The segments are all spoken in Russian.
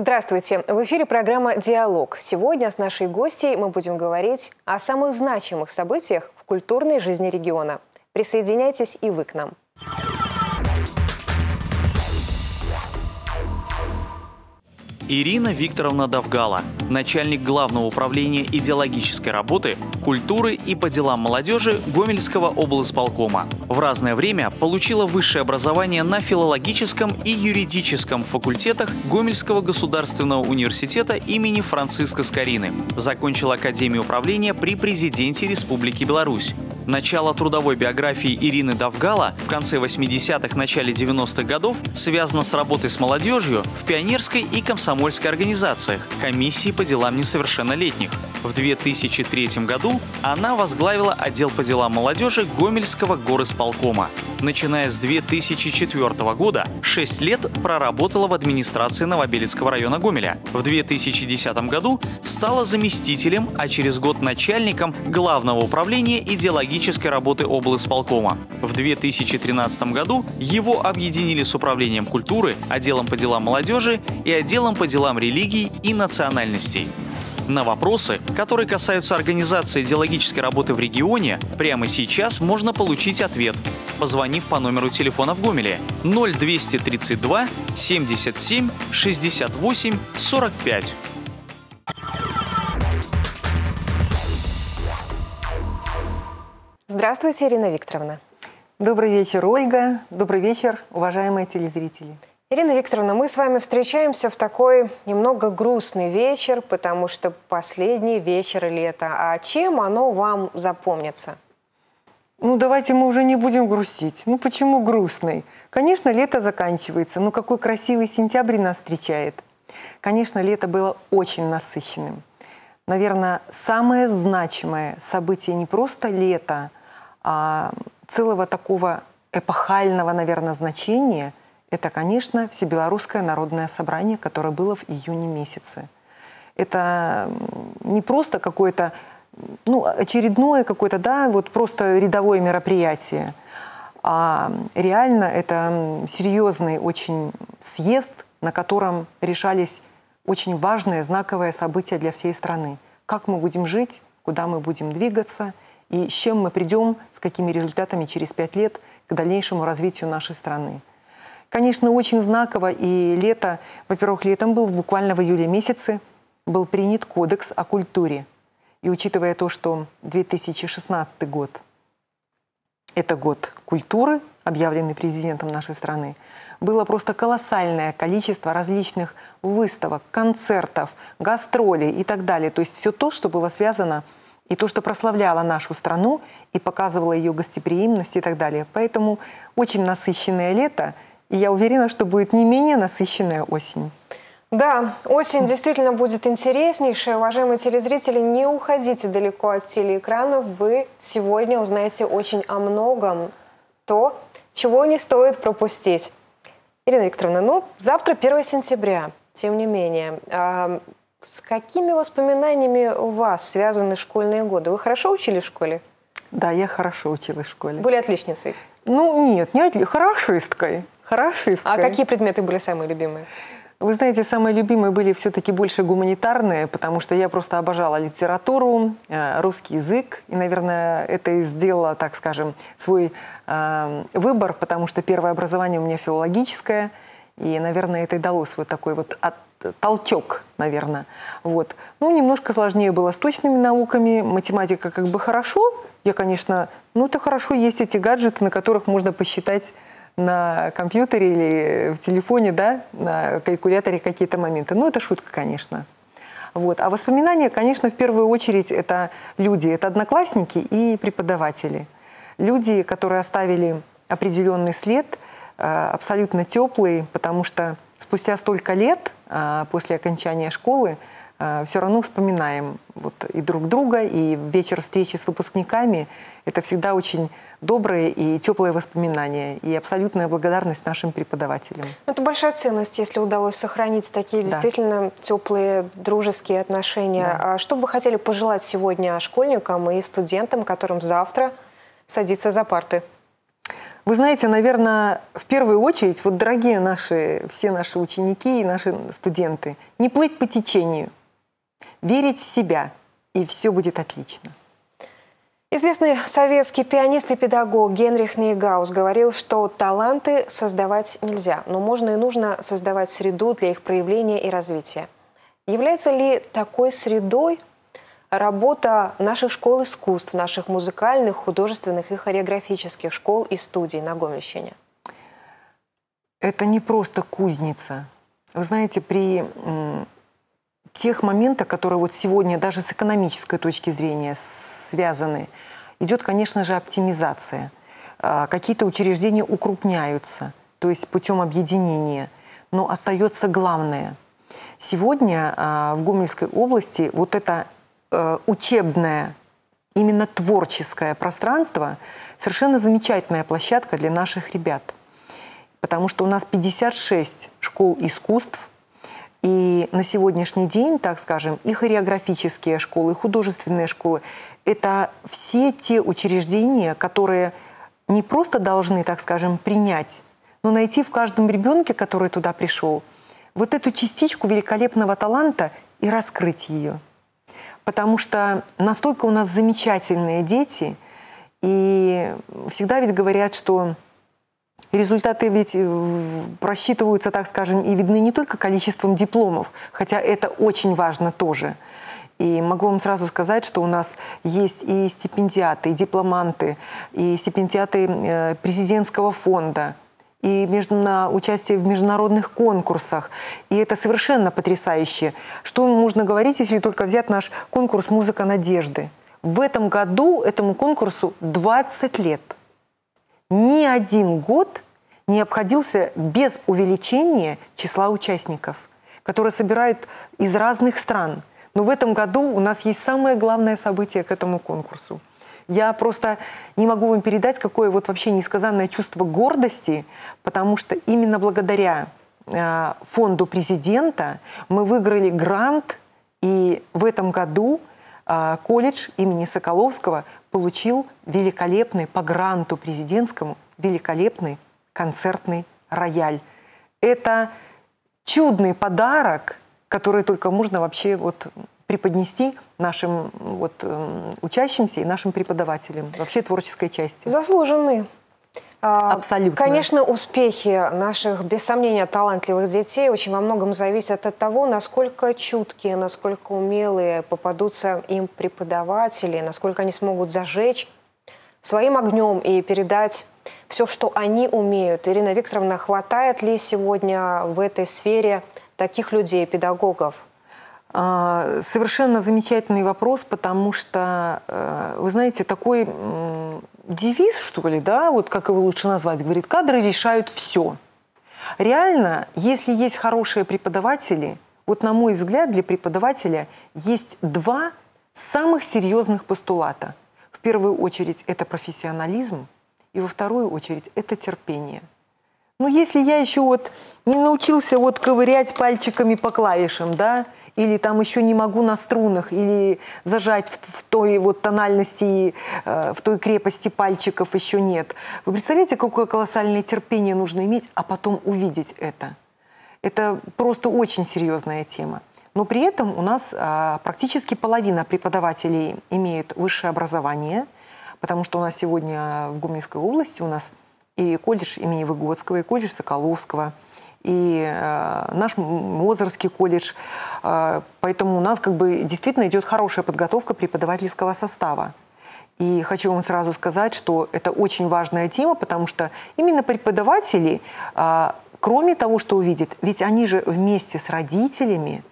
Здравствуйте! В эфире программа «Диалог». Сегодня с нашей гостьей мы будем говорить о самых значимых событиях в культурной жизни региона. Присоединяйтесь и вы к нам. Ирина Викторовна Давгала, начальник Главного управления идеологической работы, культуры и по делам молодежи Гомельского облсполкома. В разное время получила высшее образование на филологическом и юридическом факультетах Гомельского государственного университета имени Франциска Скорины. Закончила Академию управления при президенте Республики Беларусь. Начало трудовой биографии Ирины Давгала в конце 80-х, начале 90-х годов связано с работой с молодежью в пионерской и комсомольской организациях, комиссии по делам несовершеннолетних. В 2003 году она возглавила отдел по делам молодежи Гомельского горосполкома. Начиная с 2004 года, 6 лет проработала в администрации Новобелецкого района Гомеля. В 2010 году стала заместителем, а через год начальником Главного управления идеологической работы облсполкома. В 2013 году его объединили с управлением культуры, отделом по делам молодежи и отделом по делам религий и национальностей. На вопросы, которые касаются организации идеологической работы в регионе, прямо сейчас можно получить ответ, позвонив по номеру телефона в Гомеле 0232 77 68 45. Здравствуйте, Ирина Викторовна. Добрый вечер, Ольга. Добрый вечер, уважаемые телезрители. Ирина Викторовна, мы с вами встречаемся в такой немного грустный вечер, потому что последний вечер лета. А чем оно вам запомнится? Ну, давайте мы уже не будем грустить. Ну, почему грустный? Конечно, лето заканчивается. Ну, какой красивый сентябрь нас встречает. Конечно, лето было очень насыщенным. Наверное, самое значимое событие не просто лета, а целого такого эпохального, наверное, значения – это, конечно, Всебелорусское народное собрание, которое было в июне месяце. Это не просто какое-то, ну, очередное какое-то, да, вот просто рядовое мероприятие, а реально это серьезный очень съезд, на котором решались очень важные, знаковые события для всей страны. Как мы будем жить, куда мы будем двигаться и с чем мы придем, с какими результатами через пять лет к дальнейшему развитию нашей страны. Конечно, очень знаково и лето, во-первых, летом был буквально в июле месяце, был принят кодекс о культуре. И учитывая то, что 2016 год – это год культуры, объявленный президентом нашей страны, было просто колоссальное количество различных выставок, концертов, гастролей и так далее. То есть все то, что было связано и то, что прославляло нашу страну и показывало ее гостеприимность и так далее. Поэтому очень насыщенное лето, и я уверена, что будет не менее насыщенная осень. Да, осень действительно будет интереснейшая. Уважаемые телезрители, не уходите далеко от телеэкранов. Вы сегодня узнаете очень о многом. То, чего не стоит пропустить. Ирина Викторовна, ну, завтра 1 сентября, тем не менее. А, с какими воспоминаниями у вас связаны школьные годы? Вы хорошо учили в школе? Да, я хорошо училась в школе. Были отличницей? Ну, нет, не отличницей, хорошисткой. Хорошисткой. А какие предметы были самые любимые? Вы знаете, самые любимые были все-таки больше гуманитарные, потому что я просто обожала литературу, э, русский язык. И, наверное, это и сделало, так скажем, свой э, выбор, потому что первое образование у меня филологическое. И, наверное, это и дало свой такой вот от, толчок, наверное. Вот. Ну, немножко сложнее было с точными науками. Математика как бы хорошо. Я, конечно, ну, это хорошо, есть эти гаджеты, на которых можно посчитать на компьютере или в телефоне, да, на калькуляторе какие-то моменты. Ну, это шутка, конечно. Вот. А воспоминания, конечно, в первую очередь это люди, это одноклассники и преподаватели. Люди, которые оставили определенный след, э, абсолютно теплый, потому что спустя столько лет э, после окончания школы э, все равно вспоминаем вот и друг друга, и вечер встречи с выпускниками. Это всегда очень добрые и теплые воспоминания и абсолютная благодарность нашим преподавателям. Это большая ценность, если удалось сохранить такие да. действительно теплые дружеские отношения. Да. А что бы вы хотели пожелать сегодня школьникам и студентам, которым завтра садиться за парты? Вы знаете, наверное, в первую очередь, вот, дорогие наши, все наши ученики и наши студенты, не плыть по течению, верить в себя, и все будет отлично. Известный советский пианист и педагог Генрих Нейгаус говорил, что таланты создавать нельзя, но можно и нужно создавать среду для их проявления и развития. Является ли такой средой работа наших школ искусств, наших музыкальных, художественных и хореографических школ и студий на Гомельщине? Это не просто кузница. Вы знаете, при тех моментах, которые вот сегодня даже с экономической точки зрения связаны, идет, конечно же, оптимизация. А, какие-то учреждения укрупняются, то есть путем объединения. Но остается главное. Сегодня а, в Гомельской области вот это э, учебное, именно творческое пространство совершенно замечательная площадка для наших ребят. Потому что у нас 56 школ искусств, и на сегодняшний день, так скажем, и хореографические школы, и художественные школы – это все те учреждения, которые не просто должны, так скажем, принять, но найти в каждом ребенке, который туда пришел, вот эту частичку великолепного таланта и раскрыть ее. Потому что настолько у нас замечательные дети, и всегда ведь говорят, что результаты ведь э, просчитываются, так скажем, и видны не только количеством дипломов, хотя это очень важно тоже. И могу вам сразу сказать, что у нас есть и стипендиаты, и дипломанты, и стипендиаты э, президентского фонда, и на участие в международных конкурсах. И это совершенно потрясающе. Что можно говорить, если только взять наш конкурс «Музыка надежды»? В этом году этому конкурсу 20 лет – ни один год не обходился без увеличения числа участников, которые собирают из разных стран. Но в этом году у нас есть самое главное событие к этому конкурсу. Я просто не могу вам передать, какое вот вообще несказанное чувство гордости, потому что именно благодаря э, фонду президента мы выиграли грант, и в этом году э, колледж имени Соколовского получил великолепный по гранту президентскому великолепный концертный рояль. Это чудный подарок, который только можно вообще вот преподнести нашим вот, э, учащимся и нашим преподавателям, вообще творческой части. Заслуженный. А, Абсолютно. Конечно, успехи наших, без сомнения, талантливых детей очень во многом зависят от того, насколько чуткие, насколько умелые попадутся им преподаватели, насколько они смогут зажечь своим огнем и передать все, что они умеют. Ирина Викторовна, хватает ли сегодня в этой сфере таких людей, педагогов? А, совершенно замечательный вопрос, потому что, э, вы знаете, такой девиз, что ли, да, вот как его лучше назвать, говорит, кадры решают все. Реально, если есть хорошие преподаватели, вот на мой взгляд, для преподавателя есть два самых серьезных постулата. В первую очередь это профессионализм, и во вторую очередь это терпение. Ну, если я еще вот не научился вот ковырять пальчиками по клавишам, да, или там еще не могу на струнах, или зажать в, в той вот тональности, э, в той крепости пальчиков еще нет. Вы представляете, какое колоссальное терпение нужно иметь, а потом увидеть это? Это просто очень серьезная тема. Но при этом у нас а, практически половина преподавателей имеют высшее образование, потому что у нас сегодня в Гомельской области у нас и колледж имени Выгодского, и колледж Соколовского – и э, наш Мозырский колледж. Э, поэтому у нас как бы действительно идет хорошая подготовка преподавательского состава. И хочу вам сразу сказать, что это очень важная тема, потому что именно преподаватели, э, кроме того, что увидят, ведь они же вместе с родителями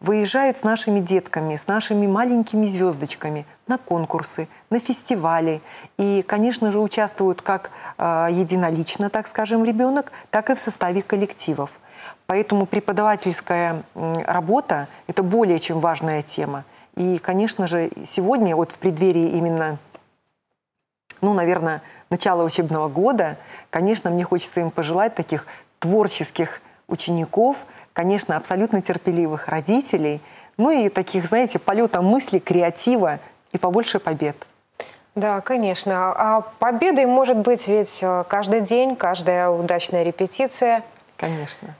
выезжают с нашими детками, с нашими маленькими звездочками на конкурсы, на фестивали. И, конечно же, участвуют как э, единолично, так скажем, ребенок, так и в составе коллективов. Поэтому преподавательская работа – это более чем важная тема. И, конечно же, сегодня, вот в преддверии именно, ну, наверное, начала учебного года, конечно, мне хочется им пожелать таких творческих учеников – конечно, абсолютно терпеливых родителей, ну и таких, знаете, полета мысли, креатива и побольше побед. Да, конечно. А победой может быть ведь э, каждый день, каждая удачная репетиция. Конечно.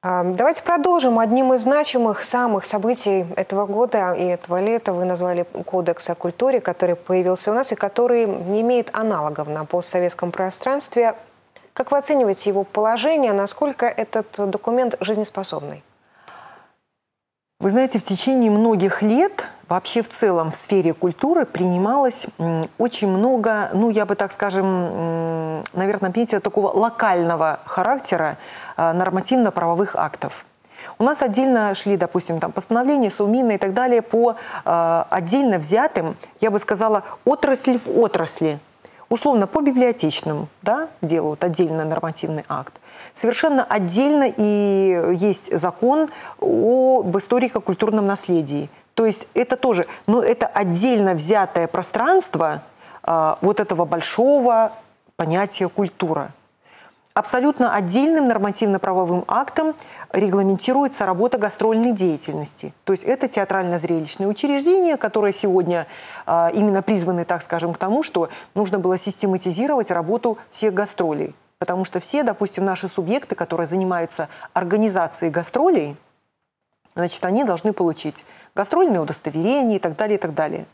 А, давайте продолжим. Одним из значимых самых событий этого года и этого лета вы назвали Кодекс о культуре, который появился у нас и который не имеет аналогов на постсоветском пространстве. Как вы оцениваете его положение? Насколько этот документ жизнеспособный? Вы знаете, в течение многих лет вообще в целом в сфере культуры принималось очень много, ну, я бы так скажем, наверное, понимаете, такого локального характера а, нормативно-правовых актов. У нас отдельно шли, допустим, там постановления, Саумина и так далее по э, отдельно взятым, я бы сказала, отрасль в отрасли. Условно, по библиотечным да, делают отдельно нормативный акт – совершенно отдельно и есть закон об историко-культурном наследии. То есть это тоже, но это отдельно взятое пространство а, вот этого большого понятия культура. Абсолютно отдельным нормативно-правовым актом регламентируется работа гастрольной деятельности. То есть это театрально-зрелищные учреждения, которые сегодня а, именно призваны, так скажем, к тому, что нужно было систематизировать работу всех гастролей. Потому что все, допустим, наши субъекты, которые занимаются организацией гастролей, значит, они должны получить гастрольные удостоверения и так далее, и так далее.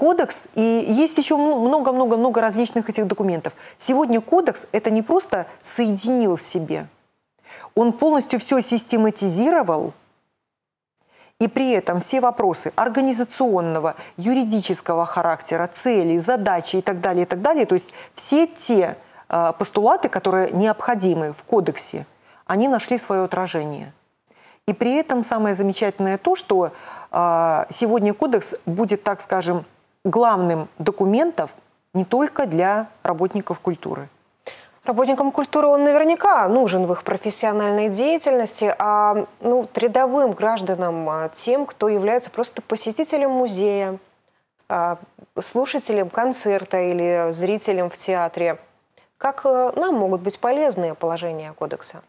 Кодекс, и есть еще много-много-много различных этих документов. Сегодня кодекс – это не просто соединил в себе, он полностью все систематизировал, и при этом все вопросы организационного, юридического характера, целей, задачи и так далее, и так далее, то есть все те Э, постулаты, которые необходимы в кодексе, они нашли свое отражение. И при этом самое замечательное то, что э, сегодня кодекс будет, так скажем, главным документом не только для работников культуры. Работникам культуры он наверняка нужен в их профессиональной деятельности, а ну, рядовым гражданам, а, тем, кто является просто посетителем музея, а, слушателем концерта или зрителем в театре – как э, нам могут быть полезны положения кодекса?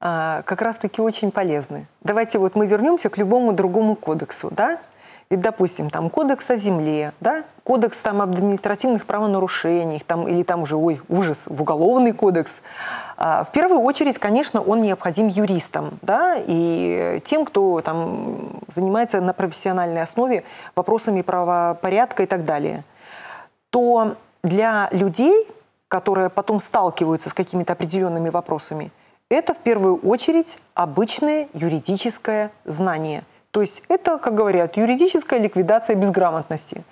А, как раз-таки очень полезны. Давайте вот мы вернемся к любому другому кодексу, да? Ведь, допустим, там кодекс о земле, да, кодекс там об административных правонарушениях, там, или там уже, ой, ужас, в уголовный кодекс. А, в первую очередь, конечно, он необходим юристам, да, и тем, кто там занимается на профессиональной основе вопросами правопорядка и так далее. То для людей, которые потом сталкиваются с какими-то определенными вопросами, это в первую очередь обычное юридическое знание. То есть это, как говорят, юридическая ликвидация безграмотности.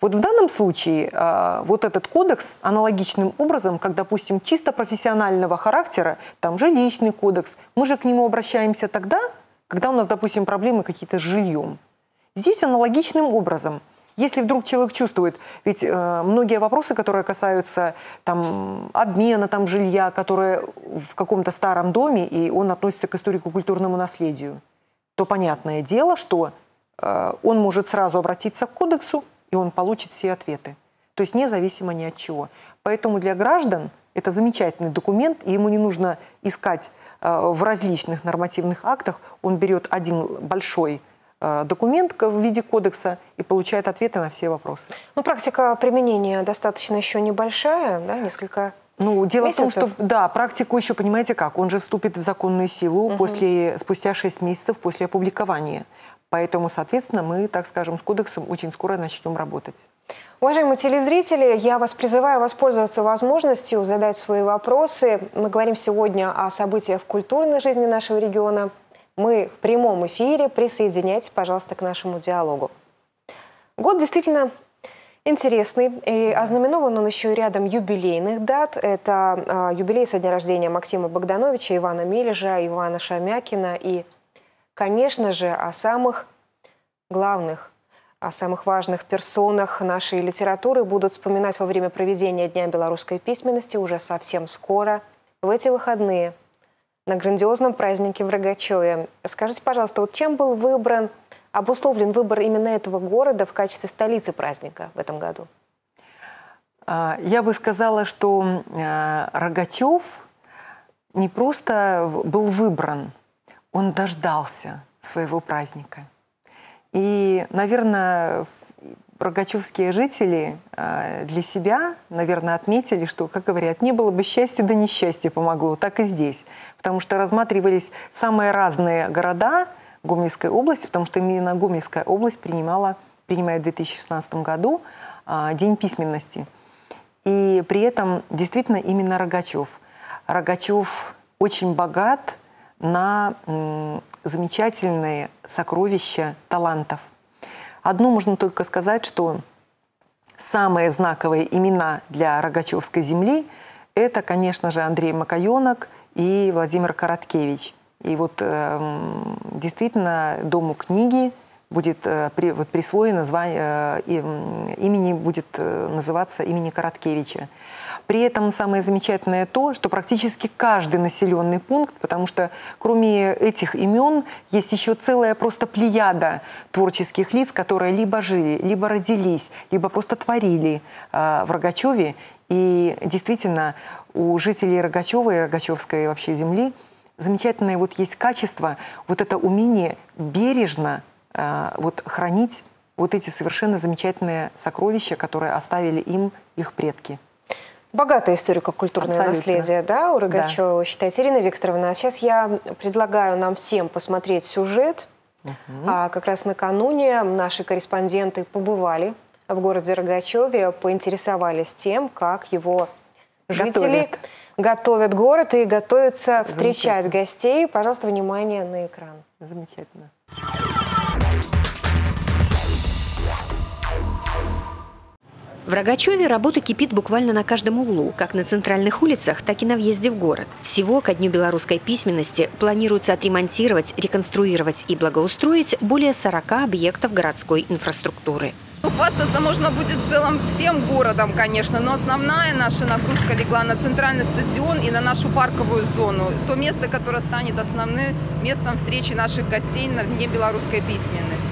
Вот в данном случае э, вот этот кодекс аналогичным образом, как, допустим, чисто профессионального характера, там жилищный кодекс, мы же к нему обращаемся тогда, когда у нас, допустим, проблемы какие-то с жильем. Здесь аналогичным образом – если вдруг человек чувствует, ведь э, многие вопросы, которые касаются там, обмена там, жилья, которое в каком-то старом доме, и он относится к историко-культурному наследию, то понятное дело, что э, он может сразу обратиться к кодексу, и он получит все ответы. То есть независимо ни от чего. Поэтому для граждан это замечательный документ, и ему не нужно искать э, в различных нормативных актах. Он берет один большой Э, документ в виде кодекса и получает ответы на все вопросы. Ну, практика применения достаточно еще небольшая, да, несколько ну, дело месяцев. в том, что, да, практику еще, понимаете как, он же вступит в законную силу угу. после, спустя 6 месяцев после опубликования. Поэтому, соответственно, мы, так скажем, с кодексом очень скоро начнем работать. Уважаемые телезрители, я вас призываю воспользоваться возможностью задать свои вопросы. Мы говорим сегодня о событиях в культурной жизни нашего региона – мы в прямом эфире. Присоединяйтесь, пожалуйста, к нашему диалогу. Год действительно интересный, и ознаменован он еще и рядом юбилейных дат. Это э, юбилей со дня рождения Максима Богдановича, Ивана Мележа, Ивана Шамякина и, конечно же, о самых главных о самых важных персонах нашей литературы будут вспоминать во время проведения Дня белорусской письменности уже совсем скоро, в эти выходные – на грандиозном празднике в Рогачеве. Скажите, пожалуйста, вот чем был выбран, обусловлен выбор именно этого города в качестве столицы праздника в этом году? А, я бы сказала, что а, Рогачев не просто был выбран, он дождался своего праздника. И, наверное, рогачевские жители э, для себя, наверное, отметили, что, как говорят, не было бы счастья, да несчастье помогло. Так и здесь. Потому что рассматривались самые разные города Гомельской области, потому что именно Гомельская область принимала, принимает в 2016 году э, День письменности. И при этом действительно именно Рогачев. Рогачев очень богат на замечательные сокровища талантов. Одно можно только сказать, что самые знаковые имена для Рогачевской земли – это, конечно же, Андрей Макаенок и Владимир Короткевич. И вот э, действительно Дому книги будет э, при, вот присвоено звание, э, имени будет э, называться имени Короткевича. При этом самое замечательное то, что практически каждый населенный пункт, потому что кроме этих имен есть еще целая просто плеяда творческих лиц, которые либо жили, либо родились, либо просто творили э, в Рогачеве. И действительно, у жителей Рогачева и Рогачевской вообще земли замечательное вот есть качество, вот это умение бережно э, вот хранить вот эти совершенно замечательные сокровища, которые оставили им их предки. Богатое историко-культурное наследие, да, у Рогачева, да. считаете, Ирина Викторовна? А сейчас я предлагаю нам всем посмотреть сюжет. Угу. А как раз накануне наши корреспонденты побывали в городе Рогачеве, поинтересовались тем, как его жители готовят, готовят город и готовятся встречать гостей. Пожалуйста, внимание на экран. Замечательно. В Рогачеве работа кипит буквально на каждом углу, как на центральных улицах, так и на въезде в город. Всего ко Дню белорусской письменности планируется отремонтировать, реконструировать и благоустроить более 40 объектов городской инфраструктуры. Хвастаться можно будет целым всем городом, конечно, но основная наша нагрузка легла на центральный стадион и на нашу парковую зону. То место, которое станет основным местом встречи наших гостей на Дне белорусской письменности.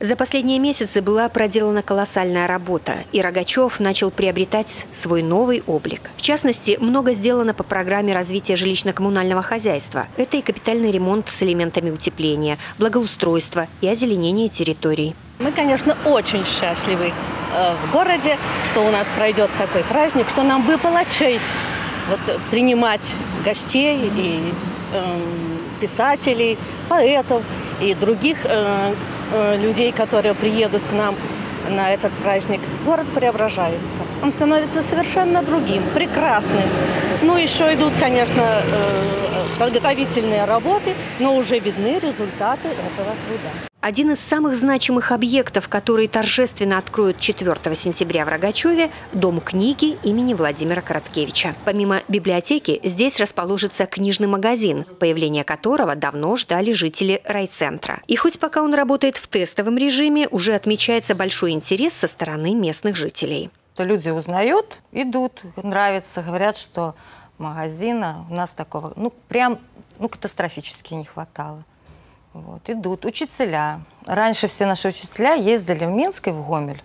За последние месяцы была проделана колоссальная работа, и Рогачев начал приобретать свой новый облик. В частности, много сделано по программе развития жилищно-коммунального хозяйства. Это и капитальный ремонт с элементами утепления, благоустройство и озеленение территорий. Мы, конечно, очень счастливы э, в городе, что у нас пройдет такой праздник, что нам выпала честь вот, принимать гостей и э, писателей, поэтов и других э, Э, людей, которые приедут к нам на этот праздник, город преображается. Он становится совершенно другим, прекрасным. Ну, еще идут, конечно, э, подготовительные работы, но уже видны результаты этого труда. Один из самых значимых объектов, который торжественно откроют 4 сентября в Рогачеве – Дом книги имени Владимира Короткевича. Помимо библиотеки, здесь расположится книжный магазин, появление которого давно ждали жители райцентра. И хоть пока он работает в тестовом режиме, уже отмечается большой интерес со стороны местных жителей. Люди узнают, идут, нравится, говорят, что магазина у нас такого, ну, прям, ну, катастрофически не хватало. Вот, идут учителя. Раньше все наши учителя ездили в Минск и в Гомель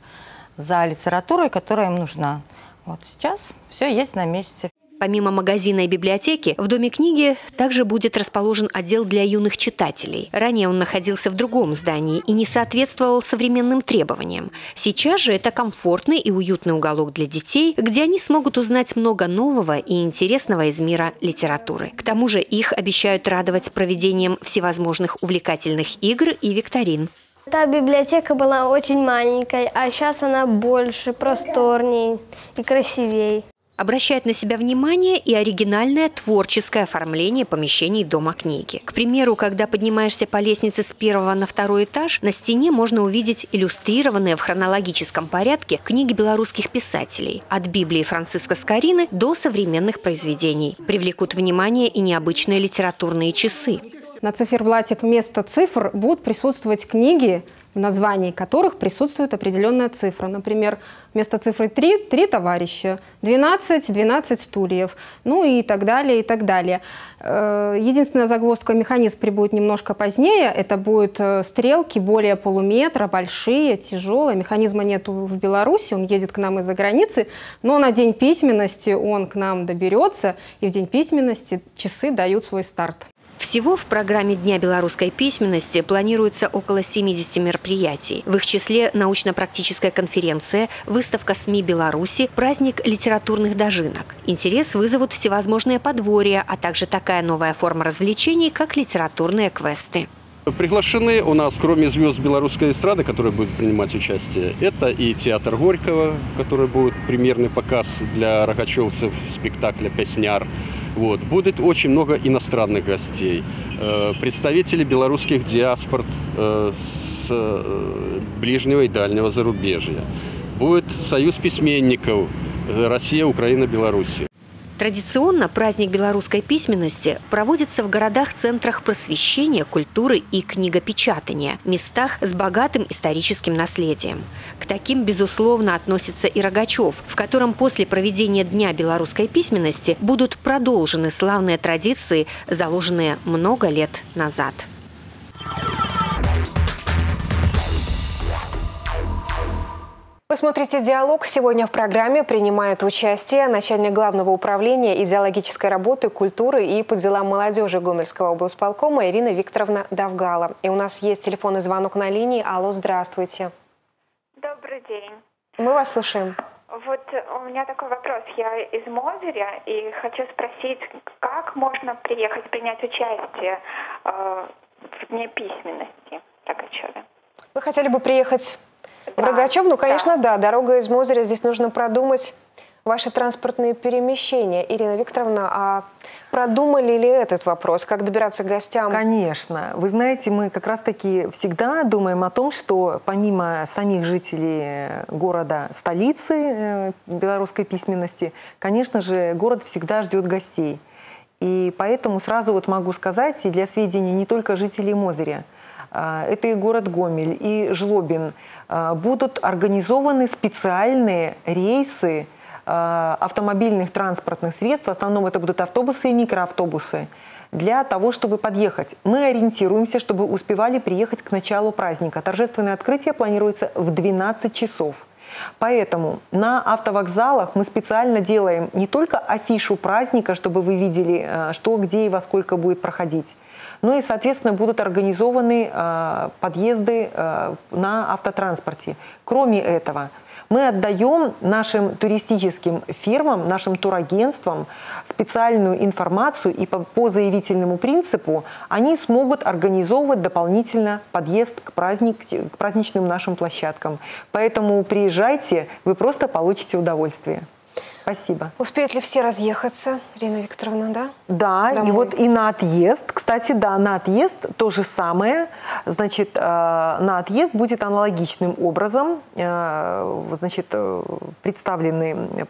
за литературой, которая им нужна. Вот сейчас все есть на месте. Помимо магазина и библиотеки, в Доме книги также будет расположен отдел для юных читателей. Ранее он находился в другом здании и не соответствовал современным требованиям. Сейчас же это комфортный и уютный уголок для детей, где они смогут узнать много нового и интересного из мира литературы. К тому же их обещают радовать проведением всевозможных увлекательных игр и викторин. Та библиотека была очень маленькой, а сейчас она больше, просторней и красивей. Обращает на себя внимание и оригинальное творческое оформление помещений Дома книги. К примеру, когда поднимаешься по лестнице с первого на второй этаж, на стене можно увидеть иллюстрированные в хронологическом порядке книги белорусских писателей. От Библии Франциска Скорины до современных произведений. Привлекут внимание и необычные литературные часы. На циферблате вместо цифр будут присутствовать книги, в названии которых присутствует определенная цифра. Например, вместо цифры 3 – 3 товарища, 12 – 12 стульев, ну и так далее, и так далее. Э, единственная загвоздка, механизм прибудет немножко позднее. Это будут э, стрелки более полуметра, большие, тяжелые. Механизма нет в Беларуси, он едет к нам из-за границы, но на День письменности он к нам доберется, и в День письменности часы дают свой старт. Всего в программе Дня белорусской письменности планируется около 70 мероприятий. В их числе научно-практическая конференция, выставка СМИ Беларуси, праздник литературных дожинок. Интерес вызовут всевозможные подворья, а также такая новая форма развлечений, как литературные квесты. Приглашены у нас, кроме звезд белорусской эстрады, которые будут принимать участие, это и театр Горького, который будет премьерный показ для рогачевцев спектакля «Песняр». Вот. Будет очень много иностранных гостей, э, представители белорусских диаспор э, с э, ближнего и дальнего зарубежья. Будет союз письменников Россия, Украина, Беларусь. Традиционно праздник белорусской письменности проводится в городах-центрах просвещения, культуры и книгопечатания, местах с богатым историческим наследием. К таким, безусловно, относится и Рогачев, в котором после проведения Дня белорусской письменности будут продолжены славные традиции, заложенные много лет назад. Вы смотрите «Диалог». Сегодня в программе принимает участие начальник Главного управления идеологической работы, культуры и по делам молодежи Гомельского облсполкома Ирина Викторовна Давгала. И у нас есть телефонный звонок на линии. Алло, здравствуйте. Добрый день. Мы вас слушаем. Вот у меня такой вопрос. Я из Мозыря и хочу спросить, как можно приехать принять участие э, в Дне письменности Рогачеве? Вы хотели бы приехать в Рогачев, ну, конечно, да. да. Дорога из Мозыря, здесь нужно продумать ваши транспортные перемещения. Ирина Викторовна, а продумали ли этот вопрос? Как добираться к гостям? Конечно. Вы знаете, мы как раз-таки всегда думаем о том, что помимо самих жителей города, столицы э, белорусской письменности, конечно же, город всегда ждет гостей. И поэтому сразу вот могу сказать, и для сведения не только жителей Мозыря, а, это и город Гомель, и Жлобин – Э, будут организованы специальные рейсы э, автомобильных транспортных средств, в основном это будут автобусы и микроавтобусы, для того, чтобы подъехать. Мы ориентируемся, чтобы успевали приехать к началу праздника. Торжественное открытие планируется в 12 часов. Поэтому на автовокзалах мы специально делаем не только афишу праздника, чтобы вы видели, э, что, где и во сколько будет проходить, ну и, соответственно, будут организованы э, подъезды э, на автотранспорте. Кроме этого, мы отдаем нашим туристическим фирмам, нашим турагентствам специальную информацию, и по, по заявительному принципу они смогут организовывать дополнительно подъезд к, праздник, к праздничным нашим площадкам. Поэтому приезжайте, вы просто получите удовольствие. Спасибо. Успеют ли все разъехаться, Ирина Викторовна, да? Да, Домой. и вот и на отъезд, кстати, да, на отъезд то же самое. Значит, э, на отъезд будет аналогичным образом, э, значит, э, представлены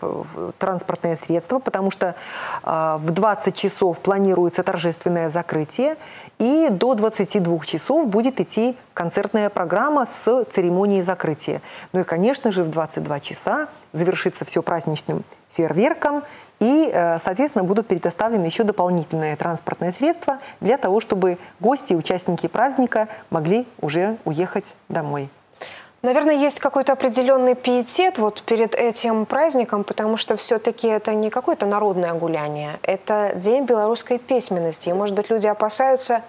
транспортные средства, потому что в 20 часов планируется торжественное закрытие, и до 22 часов будет идти концертная программа с церемонией закрытия. Ну и, конечно же, в 22 часа завершится все праздничным фейерверком, и, э, соответственно, будут предоставлены еще дополнительные транспортные средства для того, чтобы гости и участники праздника могли уже уехать домой. Наверное, есть какой-то определенный пиетет вот перед этим праздником, потому что все-таки это не какое-то народное гуляние, это День белорусской письменности. И, может быть, люди опасаются,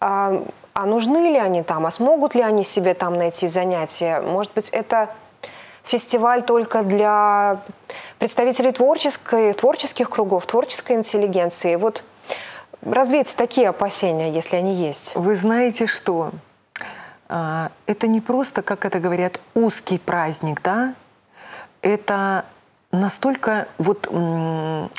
а, а нужны ли они там, а смогут ли они себе там найти занятия. Может быть, это фестиваль только для представителей творческой, творческих кругов, творческой интеллигенции. Вот развейте такие опасения, если они есть. Вы знаете что? А, это не просто, как это говорят, узкий праздник, да? Это настолько вот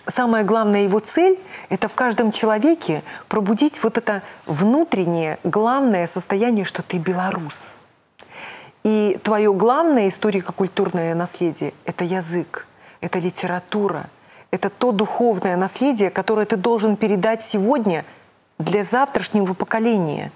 самая главная его цель – это в каждом человеке пробудить вот это внутреннее главное состояние, что ты белорус. И твое главное историко-культурное наследие – это язык, это литература, это то духовное наследие, которое ты должен передать сегодня для завтрашнего поколения.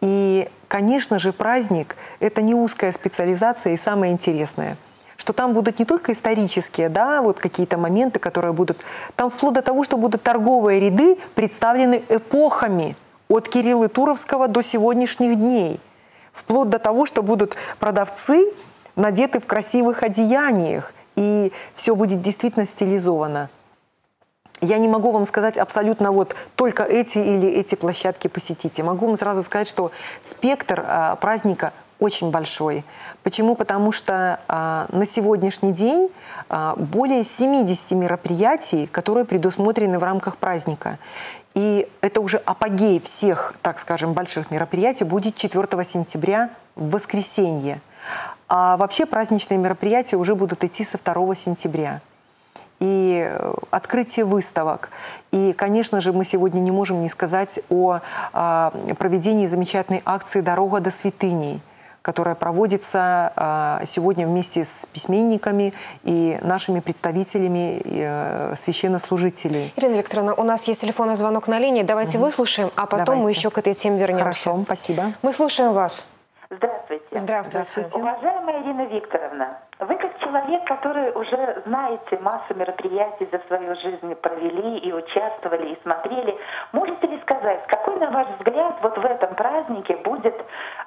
И, конечно же, праздник – это не узкая специализация и самое интересное – что там будут не только исторические, да, вот какие-то моменты, которые будут, там вплоть до того, что будут торговые ряды представлены эпохами от Кирилла Туровского до сегодняшних дней – вплоть до того, что будут продавцы надеты в красивых одеяниях, и все будет действительно стилизовано. Я не могу вам сказать абсолютно вот только эти или эти площадки посетите. Могу вам сразу сказать, что спектр а, праздника очень большой. Почему? Потому что а, на сегодняшний день а, более 70 мероприятий, которые предусмотрены в рамках праздника. И это уже апогей всех, так скажем, больших мероприятий будет 4 сентября в воскресенье. А вообще праздничные мероприятия уже будут идти со 2 сентября и э, открытие выставок. И, конечно же, мы сегодня не можем не сказать о, о проведении замечательной акции «Дорога до святыней», которая проводится а, сегодня вместе с письменниками и нашими представителями э, священнослужителей. Ирина Викторовна, у нас есть телефонный звонок на линии. Давайте угу. выслушаем, а потом Давайте. мы еще к этой теме вернемся. Хорошо, спасибо. Мы слушаем вас. Здравствуйте. Здравствуйте. Здравствуйте. Уважаемая Ирина Викторовна, вы как человек, который уже знаете массу мероприятий за свою жизнь провели и участвовали, и смотрели, можете ли сказать, какой, на ваш взгляд, вот в этом празднике будет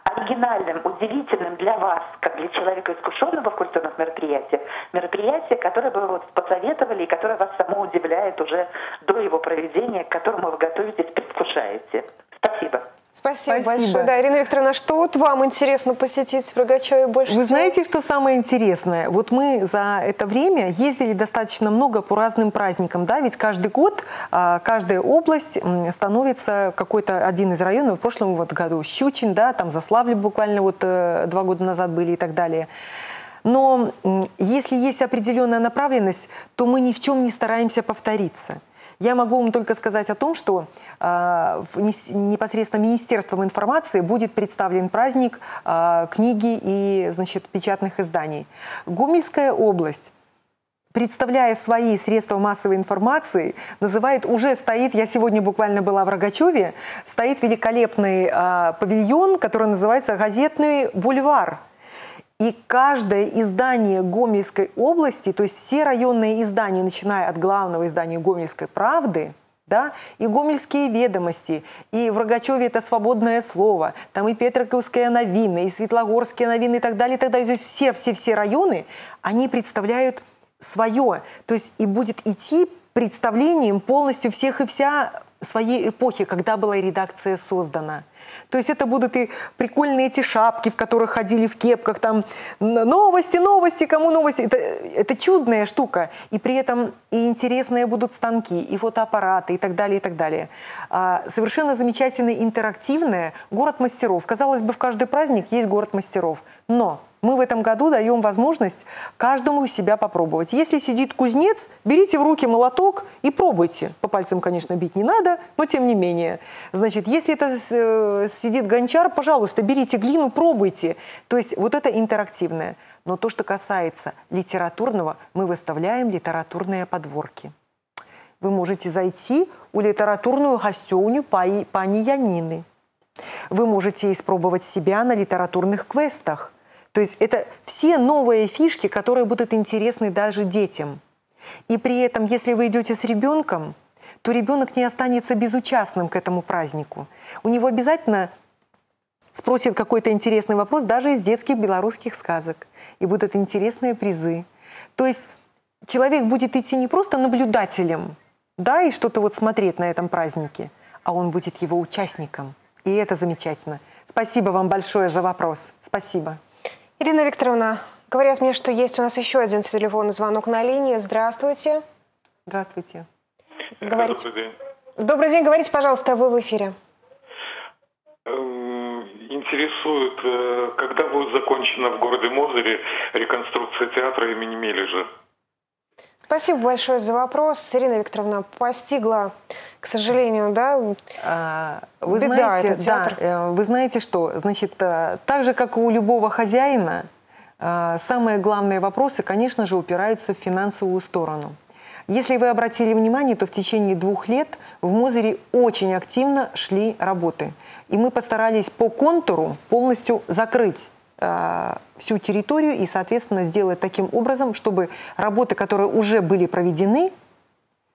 оригинальным, удивительным для вас, как для человека, искушенного в культурных мероприятиях, мероприятие, которое бы вы вот посоветовали и которое вас само удивляет уже до его проведения, к которому вы готовитесь, предвкушаете? Спасибо. Спасибо, Спасибо большое. Да, Ирина Викторовна, что вот вам интересно посетить в Рогачеве больше Вы всего? знаете, что самое интересное? Вот мы за это время ездили достаточно много по разным праздникам, да, ведь каждый год а, каждая область становится какой-то один из районов. В прошлом вот году Щучин, да, там Заславль буквально вот э, два года назад были и так далее. Но если есть определенная направленность, то мы ни в чем не стараемся повториться. Я могу вам только сказать о том, что э, непосредственно Министерством информации будет представлен праздник э, книги и значит, печатных изданий. Гомельская область представляя свои средства массовой информации, называет, уже стоит, я сегодня буквально была в Рогачеве, стоит великолепный э, павильон, который называется «Газетный бульвар». И каждое издание Гомельской области, то есть все районные издания, начиная от главного издания Гомельской правды, да, и гомельские ведомости, и в Рогачеве это свободное слово, там и Петроковская новины, и Светлогорские новины и так далее, и так далее. То есть все-все-все районы, они представляют свое. То есть и будет идти представлением полностью всех и вся своей эпохи, когда была редакция создана. То есть это будут и прикольные эти шапки, в которых ходили в кепках, там новости, новости, кому новости. Это, это чудная штука. И при этом и интересные будут станки, и фотоаппараты, и так далее, и так далее. А, совершенно замечательная, интерактивная город мастеров. Казалось бы, в каждый праздник есть город мастеров. Но мы в этом году даем возможность каждому себя попробовать. Если сидит кузнец, берите в руки молоток и пробуйте. По пальцам, конечно, бить не надо, но тем не менее. Значит, если это э, сидит гончар, пожалуйста, берите глину, пробуйте. То есть вот это интерактивное. Но то, что касается литературного, мы выставляем литературные подворки. Вы можете зайти у литературную гостевню пани Янины. Вы можете испробовать себя на литературных квестах. То есть это все новые фишки, которые будут интересны даже детям. И при этом, если вы идете с ребенком, то ребенок не останется безучастным к этому празднику. У него обязательно спросит какой-то интересный вопрос даже из детских белорусских сказок. И будут интересные призы. То есть человек будет идти не просто наблюдателем, да, и что-то вот смотреть на этом празднике, а он будет его участником. И это замечательно. Спасибо вам большое за вопрос. Спасибо. Ирина Викторовна, говорят мне, что есть у нас еще один телефонный звонок на линии. Здравствуйте. Здравствуйте. Говорите. Добрый день. Добрый день. Говорите, пожалуйста, вы в эфире. Эм, интересует, э, когда будет закончена в городе Мозыре реконструкция театра имени Мележа? Спасибо большое за вопрос. Ирина Викторовна постигла, к сожалению, да, а, вы беда знаете, этот театр. Да, э, вы знаете что? Значит, э, так же, как и у любого хозяина, э, самые главные вопросы, конечно же, упираются в финансовую сторону. Если вы обратили внимание, то в течение двух лет в Мозере очень активно шли работы. И мы постарались по контуру полностью закрыть Э, всю территорию и, соответственно, сделать таким образом, чтобы работы, которые уже были проведены,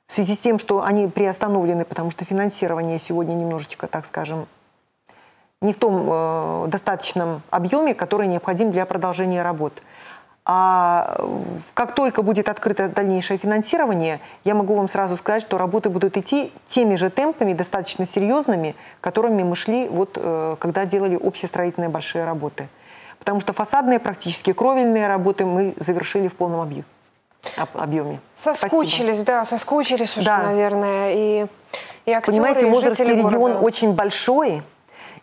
в связи с тем, что они приостановлены, потому что финансирование сегодня немножечко, так скажем, не в том э, достаточном объеме, который необходим для продолжения работ. А как только будет открыто дальнейшее финансирование, я могу вам сразу сказать, что работы будут идти теми же темпами, достаточно серьезными, которыми мы шли, вот, э, когда делали общестроительные большие работы. Потому что фасадные, практически кровельные работы мы завершили в полном объеме объеме. Соскучились, Спасибо. да, соскучились уже, да. наверное, и, и актеры, Понимаете, и Мозырский регион очень большой,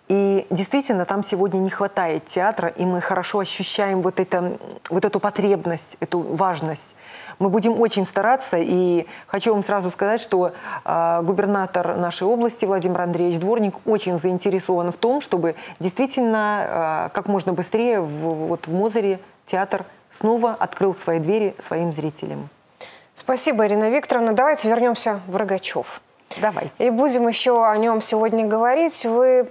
и действительно, там сегодня не хватает театра, и мы хорошо ощущаем вот, это, вот эту потребность, эту важность. Мы будем очень стараться, и хочу вам сразу сказать, что э, губернатор нашей области Владимир Андреевич Дворник очень заинтересован в том, чтобы действительно э, как можно быстрее в, вот в Мозыре театр снова открыл свои двери своим зрителям. Спасибо, Ирина Викторовна. Давайте вернемся в Рогачев. Давайте. И будем еще о нем сегодня говорить. Вы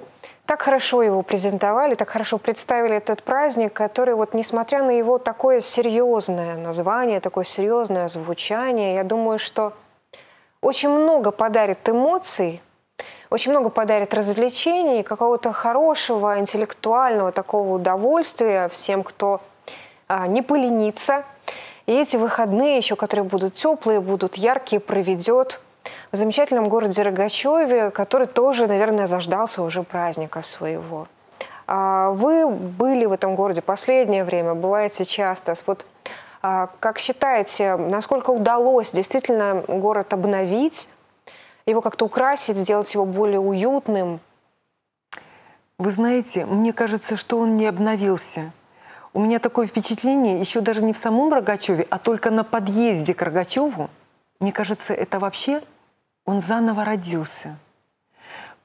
так хорошо его презентовали, так хорошо представили этот праздник, который вот несмотря на его такое серьезное название, такое серьезное звучание, я думаю, что очень много подарит эмоций, очень много подарит развлечений, какого-то хорошего интеллектуального такого удовольствия всем, кто а, не полениться. И эти выходные еще, которые будут теплые, будут яркие, проведет в замечательном городе Рогачеве, который тоже, наверное, заждался уже праздника своего. А, вы были в этом городе последнее время, бываете часто. Вот а, как считаете, насколько удалось действительно город обновить, его как-то украсить, сделать его более уютным? Вы знаете, мне кажется, что он не обновился. У меня такое впечатление, еще даже не в самом Рогачеве, а только на подъезде к Рогачеву, мне кажется, это вообще он заново родился.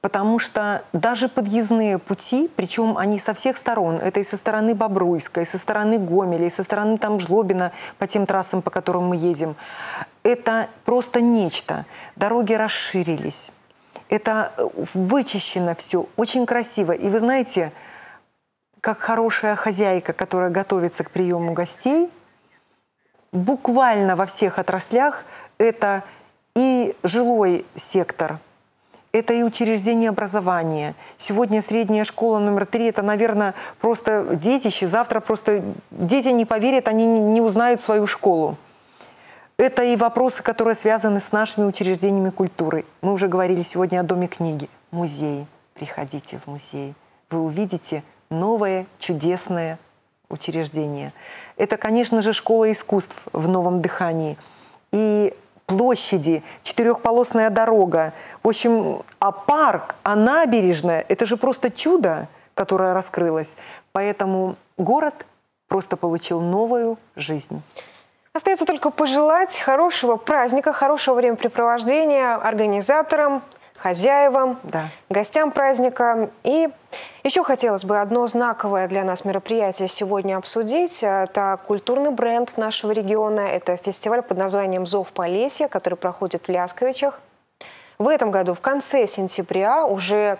Потому что даже подъездные пути, причем они со всех сторон, это и со стороны Бобруйска, и со стороны Гомеля, и со стороны там Жлобина по тем трассам, по которым мы едем, это просто нечто. Дороги расширились. Это вычищено все, очень красиво. И вы знаете, как хорошая хозяйка, которая готовится к приему гостей, буквально во всех отраслях это и жилой сектор, это и учреждение образования. Сегодня средняя школа номер три, это, наверное, просто детище. Завтра просто дети не поверят, они не узнают свою школу. Это и вопросы, которые связаны с нашими учреждениями культуры. Мы уже говорили сегодня о Доме книги. Музей. Приходите в музей. Вы увидите новое чудесное учреждение. Это, конечно же, школа искусств в новом дыхании. И площади, четырехполосная дорога. В общем, а парк, а набережная – это же просто чудо, которое раскрылось. Поэтому город просто получил новую жизнь. Остается только пожелать хорошего праздника, хорошего времяпрепровождения организаторам, хозяевам, да. гостям праздника. И еще хотелось бы одно знаковое для нас мероприятие сегодня обсудить. Это культурный бренд нашего региона. Это фестиваль под названием «Зов Полесья», который проходит в Лясковичах. В этом году, в конце сентября, уже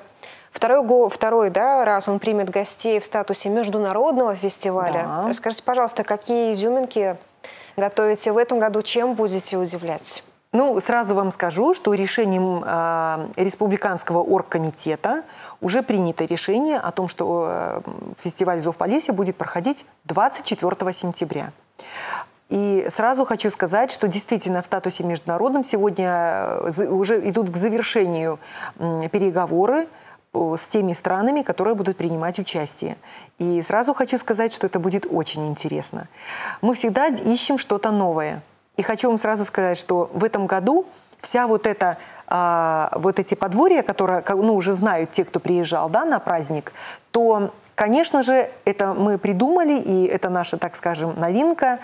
второй, второй да, раз он примет гостей в статусе международного фестиваля. Да. Расскажите, пожалуйста, какие изюминки готовите в этом году, чем будете удивлять? Ну, сразу вам скажу, что решением э, Республиканского оргкомитета уже принято решение о том, что э, фестиваль «Зов Полесья» будет проходить 24 сентября. И сразу хочу сказать, что действительно в статусе международном сегодня э, уже идут к завершению переговоры с теми странами, которые будут принимать участие. И сразу хочу сказать, что это будет очень интересно. Мы всегда ищем что-то новое – и хочу вам сразу сказать, что в этом году вся вот эта а, вот эти подворья, которые ну, уже знают те, кто приезжал да, на праздник, то, конечно же, это мы придумали, и это наша, так скажем, новинка.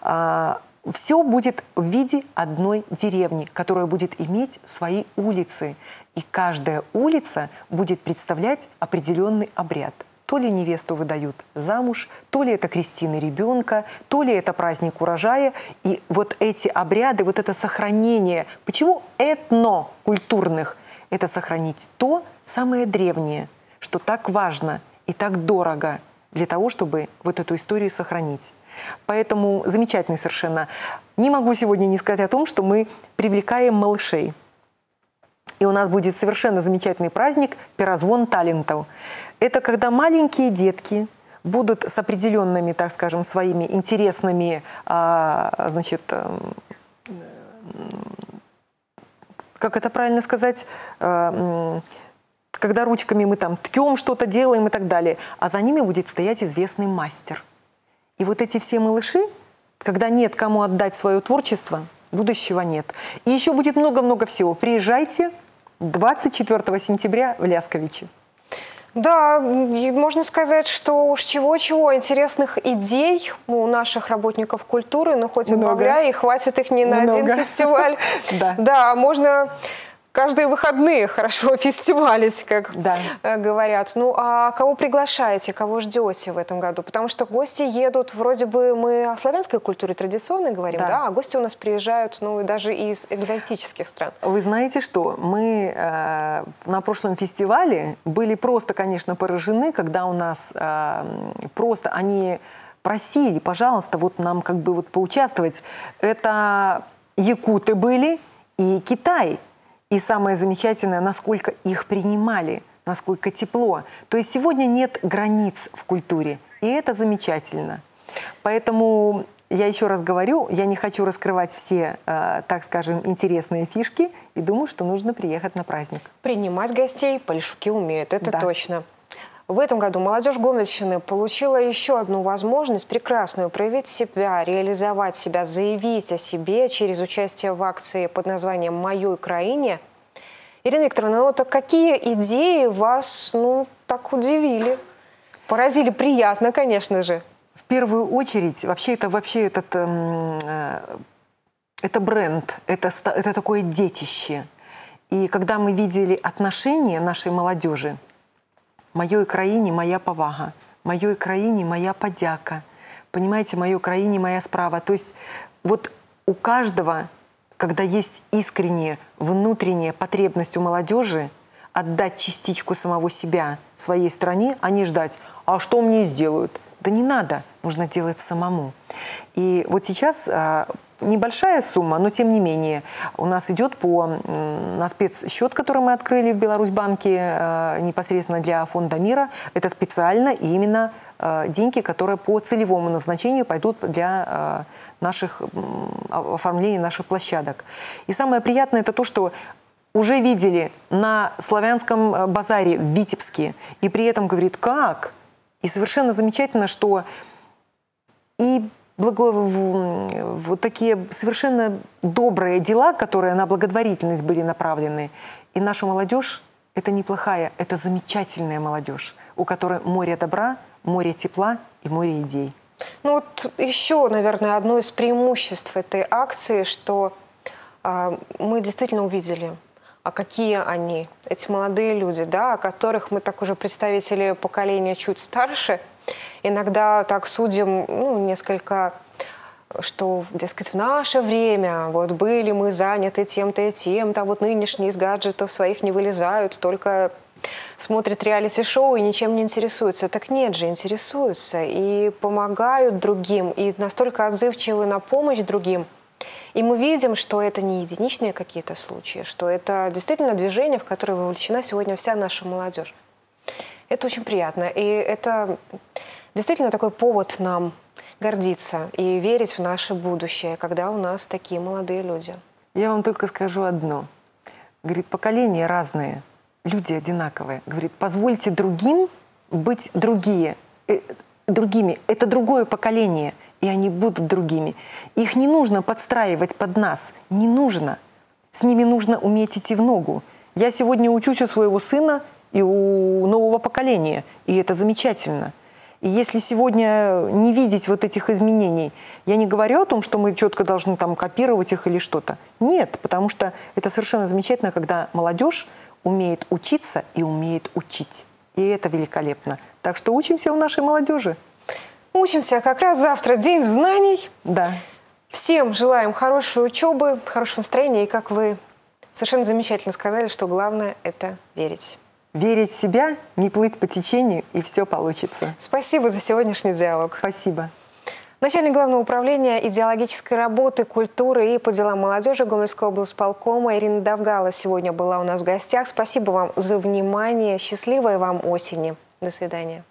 А, все будет в виде одной деревни, которая будет иметь свои улицы. И каждая улица будет представлять определенный обряд – то ли невесту выдают замуж, то ли это крестины ребенка, то ли это праздник урожая. И вот эти обряды, вот это сохранение, почему этнокультурных? Это сохранить то самое древнее, что так важно и так дорого для того, чтобы вот эту историю сохранить. Поэтому замечательный совершенно. Не могу сегодня не сказать о том, что мы привлекаем малышей. И у нас будет совершенно замечательный праздник «Пирозвон талентов». Это когда маленькие детки будут с определенными, так скажем, своими интересными, а, значит, эм, как это правильно сказать, э, когда ручками мы там ткем что-то, делаем и так далее, а за ними будет стоять известный мастер. И вот эти все малыши, когда нет кому отдать свое творчество, будущего нет. И еще будет много-много всего. Приезжайте 24 сентября в Лясковичи. Да, можно сказать, что уж чего-чего интересных идей у наших работников культуры, но хоть Много. отбавляй, и хватит их не на Много. один фестиваль. Да, можно каждые выходные хорошо фестивалить, как да. Э, говорят. Ну, а кого приглашаете, кого ждете в этом году? Потому что гости едут, вроде бы мы о славянской культуре традиционной говорим, да, да? а гости у нас приезжают, ну, даже из экзотических стран. Вы знаете что, мы э, на прошлом фестивале были просто, конечно, поражены, когда у нас э, просто они просили, пожалуйста, вот нам как бы вот поучаствовать. Это якуты были и Китай – и самое замечательное, насколько их принимали, насколько тепло. То есть сегодня нет границ в культуре, и это замечательно. Поэтому я еще раз говорю, я не хочу раскрывать все, э, так скажем, интересные фишки, и думаю, что нужно приехать на праздник. Принимать гостей полишуки умеют, это да. точно. В этом году молодежь Гомельщины получила еще одну возможность прекрасную проявить себя, реализовать себя, заявить о себе через участие в акции под названием «Моей Украине». Ирина Викторовна, ну вот какие идеи вас ну, так удивили? Поразили приятно, конечно же. В первую очередь, вообще это вообще этот эм, э, это бренд, это, это такое детище. И когда мы видели отношения нашей молодежи, Маёй краіне моя повага, маёй краіне моя подяка. Понимаете, моей краіне моя справа. То есть вот у каждого, когда есть искренняя внутренняя потребность у молодежи отдать частичку самого себя своей стране, а не ждать, а что мне сделают? Да не надо, нужно делать самому. И вот сейчас а, небольшая сумма, но тем не менее у нас идет по, на спецсчет, который мы открыли в Беларусьбанке э, непосредственно для Фонда мира. Это специально именно э, деньги, которые по целевому назначению пойдут для э, наших оформления наших площадок. И самое приятное это то, что уже видели на славянском базаре в Витебске, и при этом говорит, как? И совершенно замечательно, что и благо... вот такие совершенно добрые дела, которые на благотворительность были направлены. И наша молодежь – это неплохая, это замечательная молодежь, у которой море добра, море тепла и море идей. Ну вот еще, наверное, одно из преимуществ этой акции, что э, мы действительно увидели, а какие они, эти молодые люди, да, о которых мы так уже представители поколения чуть старше – иногда так судим, ну, несколько что, дескать, в наше время вот были мы заняты тем-то и тем-то, а вот нынешние из гаджетов своих не вылезают, только смотрят реалити-шоу и ничем не интересуются. Так нет же, интересуются и помогают другим, и настолько отзывчивы на помощь другим. И мы видим, что это не единичные какие-то случаи, что это действительно движение, в которое вовлечена сегодня вся наша молодежь. Это очень приятно. И это действительно такой повод нам гордиться и верить в наше будущее, когда у нас такие молодые люди. Я вам только скажу одно. Говорит, поколения разные, люди одинаковые. Говорит, позвольте другим быть другие, э, другими. Это другое поколение, и они будут другими. Их не нужно подстраивать под нас, не нужно. С ними нужно уметь идти в ногу. Я сегодня учусь у своего сына и у нового поколения, и это замечательно. И если сегодня не видеть вот этих изменений, я не говорю о том, что мы четко должны там копировать их или что-то. Нет, потому что это совершенно замечательно, когда молодежь умеет учиться и умеет учить. И это великолепно. Так что учимся у нашей молодежи. Учимся. Как раз завтра день знаний. Да. Всем желаем хорошей учебы, хорошего настроения. И как вы совершенно замечательно сказали, что главное – это верить верить в себя, не плыть по течению, и все получится. Спасибо за сегодняшний диалог. Спасибо. Начальник Главного управления идеологической работы, культуры и по делам молодежи Гомельского облсполкома Ирина Давгала сегодня была у нас в гостях. Спасибо вам за внимание. Счастливой вам осени. До свидания.